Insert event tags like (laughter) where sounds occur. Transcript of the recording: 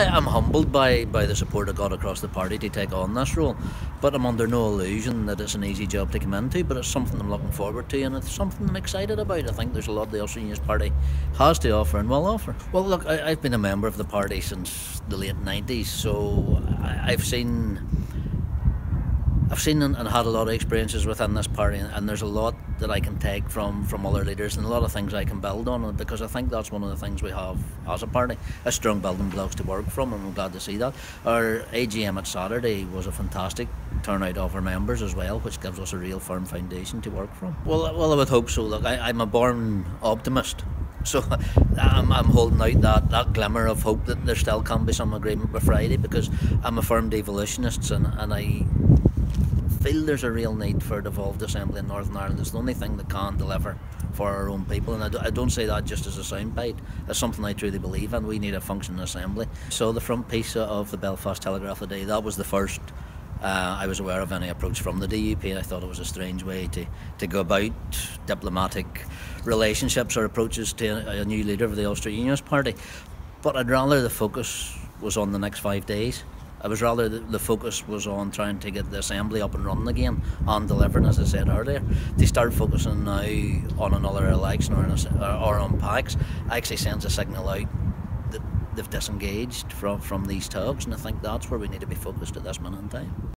I, am humbled by, by the support I got across the party to take on this role, but I'm under no illusion that it's an easy job to come into, but it's something I'm looking forward to and it's something I'm excited about. I think there's a lot the Ulster Party has to offer and will offer. Well, look, I, have been a member of the party since the late 90s, so I, I've seen I've seen and, had a lot of experiences within this party, and, and, there's a lot that I can take from from other leaders, and a lot of things I can build on. Because I think that's one of the things we have as a party, a strong building blocks to work from, and I'm glad to see that. Our AGM at Saturday was a fantastic turnout of our members as well, which gives us a real firm foundation to work from. Well, well, I would hope so. Look, I, I'm a born optimist. (laughs) So I'm, I'm holding out that, that glimmer of hope that there still can be some agreement by Friday because I'm a firm devolutionist and, and I feel there's a real need for a devolved assembly in Northern Ireland. It's the only thing that can deliver for our own people, and I, do, I don't say that just as a soundbite. It's something I truly believe in. We need a functioning assembly. So the front piece of the Belfast Telegraph today, that was the first uh, I was aware of any approach from the DUP. I thought it was a strange way to, to go about diplomatic relationships or approaches to a, a new leader of the Ulster Unionist Party. But I'd rather the focus was on the next five days. I was rather the, the, focus was on trying to get the assembly up and running again and delivering, as I said earlier. They start focusing now on another election or, or on pacts. actually sends a signal out that they've disengaged from, from these talks, and I think that's where we need to be focused at this minute in time.